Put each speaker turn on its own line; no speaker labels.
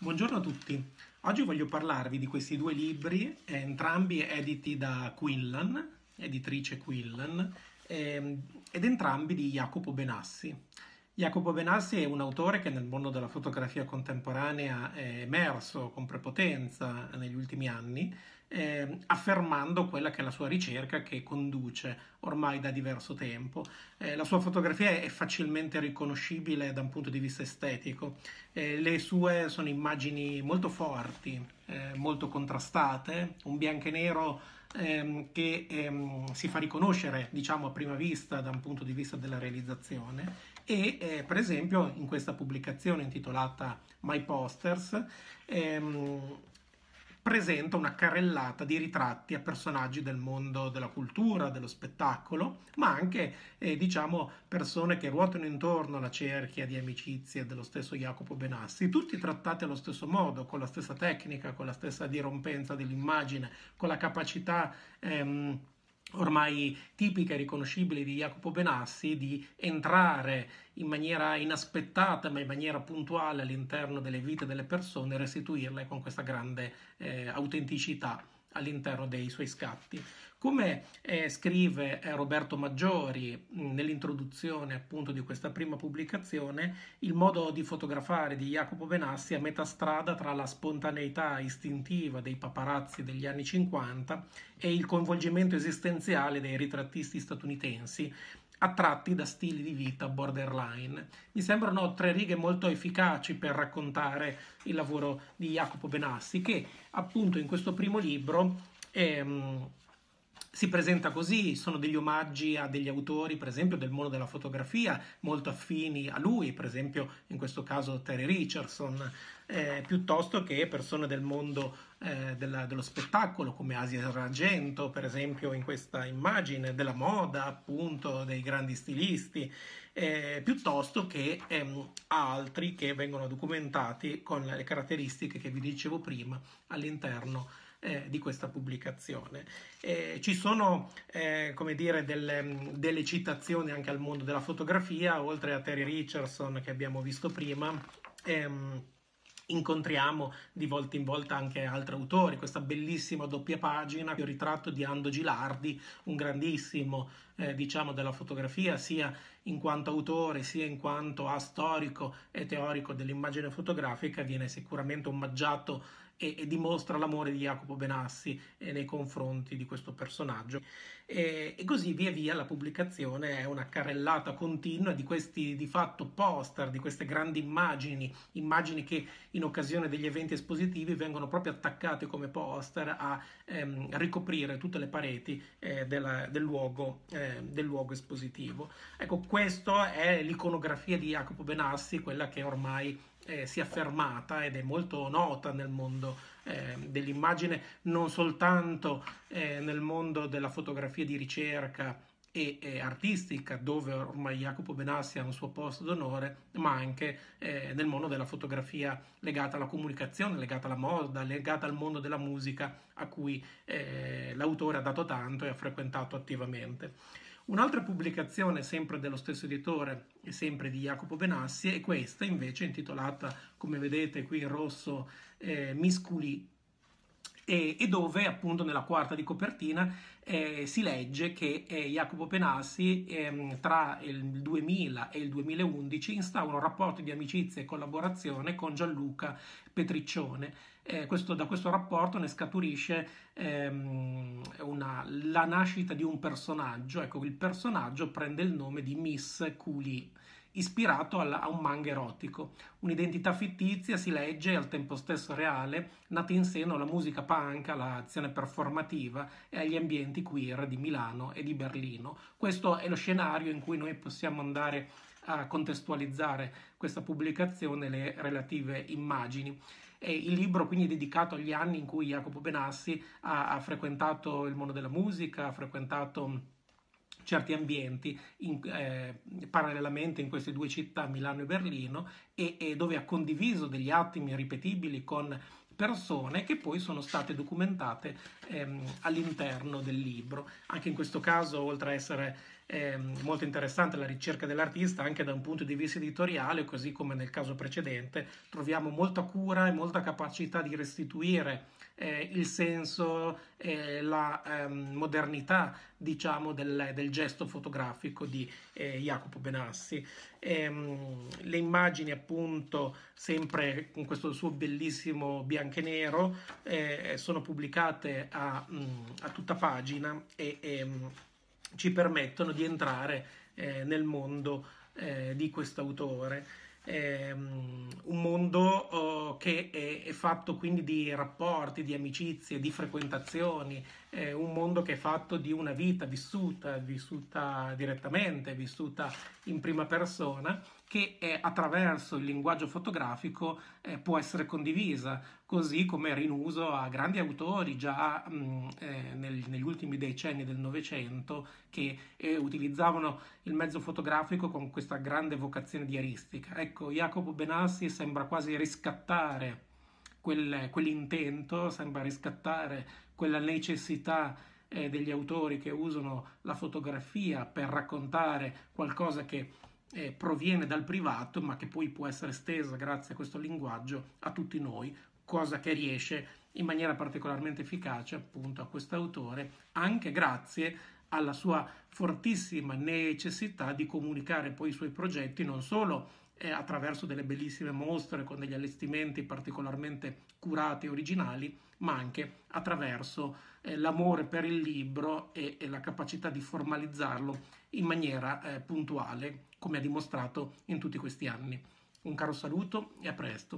Buongiorno a tutti. Oggi voglio parlarvi di questi due libri, entrambi editi da Quinlan, editrice Quinlan, eh, ed entrambi di Jacopo Benassi. Jacopo Benassi è un autore che nel mondo della fotografia contemporanea è emerso con prepotenza negli ultimi anni, eh, affermando quella che è la sua ricerca che conduce ormai da diverso tempo. Eh, la sua fotografia è facilmente riconoscibile da un punto di vista estetico, eh, le sue sono immagini molto forti, eh, molto contrastate, un bianco e nero ehm, che ehm, si fa riconoscere diciamo a prima vista da un punto di vista della realizzazione e eh, per esempio in questa pubblicazione intitolata My Posters ehm, presenta una carrellata di ritratti a personaggi del mondo della cultura, dello spettacolo, ma anche eh, diciamo persone che ruotano intorno alla cerchia di amicizie dello stesso Jacopo Benassi, tutti trattati allo stesso modo, con la stessa tecnica, con la stessa dirompenza dell'immagine, con la capacità ehm, ormai tipica e riconoscibile di Jacopo Benassi di entrare in maniera inaspettata ma in maniera puntuale all'interno delle vite delle persone e restituirle con questa grande eh, autenticità all'interno dei suoi scatti. Come eh, scrive eh, Roberto Maggiori mh, nell'introduzione appunto di questa prima pubblicazione, il modo di fotografare di Jacopo Benassi è a metà strada tra la spontaneità istintiva dei paparazzi degli anni 50 e il coinvolgimento esistenziale dei ritrattisti statunitensi attratti da stili di vita borderline. Mi sembrano tre righe molto efficaci per raccontare il lavoro di Jacopo Benassi, che appunto in questo primo libro ehm, si presenta così, sono degli omaggi a degli autori, per esempio, del mondo della fotografia, molto affini a lui, per esempio, in questo caso Terry Richardson, eh, piuttosto che persone del mondo eh, della, dello spettacolo, come Asia Argento, per esempio, in questa immagine, della moda, appunto, dei grandi stilisti, eh, piuttosto che ehm, altri che vengono documentati con le caratteristiche che vi dicevo prima all'interno eh, di questa pubblicazione. Eh, ci sono, eh, come dire, delle, delle, citazioni anche al mondo della fotografia, oltre a Terry Richardson che abbiamo visto prima. Ehm, incontriamo di volta in volta anche altri autori, questa bellissima doppia pagina, il ritratto di Ando Gilardi, un grandissimo eh, diciamo della fotografia, sia in quanto autore sia in quanto a storico e teorico dell'immagine fotografica, viene sicuramente omaggiato e, e dimostra l'amore di Jacopo Benassi eh, nei confronti di questo personaggio. E, e, così via via la pubblicazione è una carrellata continua di questi di fatto poster, di queste grandi immagini, immagini che in occasione degli eventi espositivi vengono proprio attaccate come poster a ehm, ricoprire tutte le pareti eh, della, del, luogo, eh, del luogo espositivo. Ecco, questa è l'iconografia di Jacopo Benassi, quella che ormai eh, si è affermata ed è molto nota nel mondo eh, dell'immagine, non soltanto eh, nel mondo della fotografia di ricerca e, e, artistica, dove ormai Jacopo Benassi ha un suo posto d'onore, ma anche eh, nel mondo della fotografia legata alla comunicazione, legata alla moda, legata al mondo della musica, a cui eh, l'autore ha dato tanto e ha frequentato attivamente. Un'altra pubblicazione, sempre dello stesso editore e sempre di Jacopo Benassi, è questa invece intitolata, come vedete qui in rosso, eh, Misculi e, e, dove appunto nella quarta di copertina eh, si legge che eh, Jacopo Benassi ehm, tra il 2000 e il 2011 instaura un rapporto di amicizia e collaborazione con Gianluca Petriccione. Eh, questo, da questo rapporto ne scaturisce ehm, una, la nascita di un personaggio. Ecco, il personaggio prende il nome di Miss Cooley ispirato a un manga erotico. Un'identità fittizia si legge e al tempo stesso reale, nata in seno alla musica punk, all'azione performativa e agli ambienti queer di Milano e di Berlino. Questo è lo scenario in cui noi possiamo andare a contestualizzare questa pubblicazione, le relative immagini. E il libro quindi è dedicato agli anni in cui Jacopo Benassi ha, ha frequentato il mondo della musica, ha frequentato certi ambienti in, eh, parallelamente in queste due città, Milano e Berlino, e, e dove ha condiviso degli attimi ripetibili con persone che poi sono state documentate ehm, all'interno del libro. Anche in questo caso, oltre a essere È molto interessante la ricerca dell'artista anche da un punto di vista editoriale, così come nel caso precedente, troviamo molta cura e molta capacità di restituire eh, il senso e la ehm, modernità, diciamo, del, del, gesto fotografico di eh, Jacopo Benassi. E, ehm, le immagini, appunto, sempre con questo suo bellissimo bianco e nero, eh, sono pubblicate a, mh, mm, a, tutta pagina e, e mh, mm, ci permettono di entrare eh, nel mondo eh, di questo autore ehm, un mondo oh, che è, è, fatto quindi di rapporti, di amicizie, di frequentazioni, eh, un mondo che è fatto di una vita vissuta, vissuta direttamente, vissuta in prima persona, che eh, attraverso il linguaggio fotografico eh, può essere condivisa, così come era in uso a grandi autori già mh, mm, eh, nel, negli ultimi decenni del Novecento che eh, utilizzavano il mezzo fotografico con questa grande vocazione diaristica. Ecco, Jacopo Benassi sembra quasi riscattare quel, quell'intento, sembra riscattare quella necessità eh, degli autori che usano la fotografia per raccontare qualcosa che eh, proviene dal privato, ma che poi può essere estesa grazie a questo linguaggio a tutti noi, cosa che riesce in maniera particolarmente efficace appunto a questo autore, anche grazie alla sua fortissima necessità di comunicare poi i suoi progetti non solo eh, attraverso delle bellissime mostre con degli allestimenti particolarmente curati e originali, ma anche attraverso eh, l'amore per il libro e, e, la capacità di formalizzarlo in maniera eh, puntuale, come ha dimostrato in tutti questi anni. Un caro saluto e a presto.